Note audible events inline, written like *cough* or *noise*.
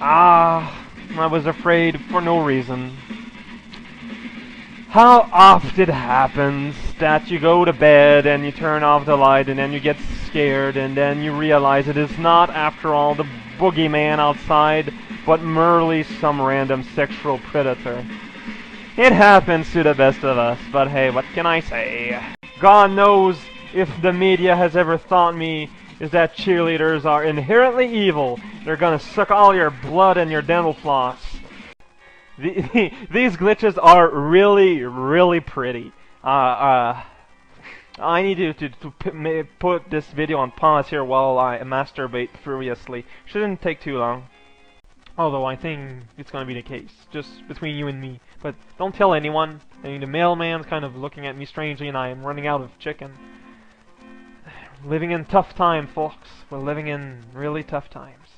Ah, I was afraid for no reason. How oft it happens that you go to bed and you turn off the light and then you get scared and then you realize it is not after all the boogeyman outside but merely some random sexual predator. It happens to the best of us, but hey, what can I say? God knows if the media has ever thought me is that cheerleaders are inherently evil. They're gonna suck all your blood and your dental floss. The, *laughs* these glitches are really, really pretty. Uh, uh, I need to, to, to put this video on pause here while I masturbate furiously. Shouldn't take too long. Although I think it's gonna be the case, just between you and me. But don't tell anyone. I mean, the mailman's kind of looking at me strangely and I am running out of chicken. Living in tough time, folks. We're living in really tough times.